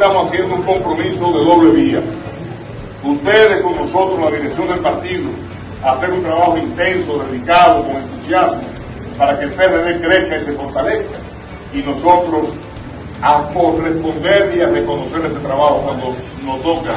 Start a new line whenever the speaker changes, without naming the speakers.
estamos haciendo un compromiso de doble vía. Ustedes con nosotros, la dirección del partido, hacer un trabajo intenso, dedicado, con entusiasmo, para que el PRD crezca y se fortalezca. Y nosotros a corresponder y a reconocer ese trabajo cuando nos toca.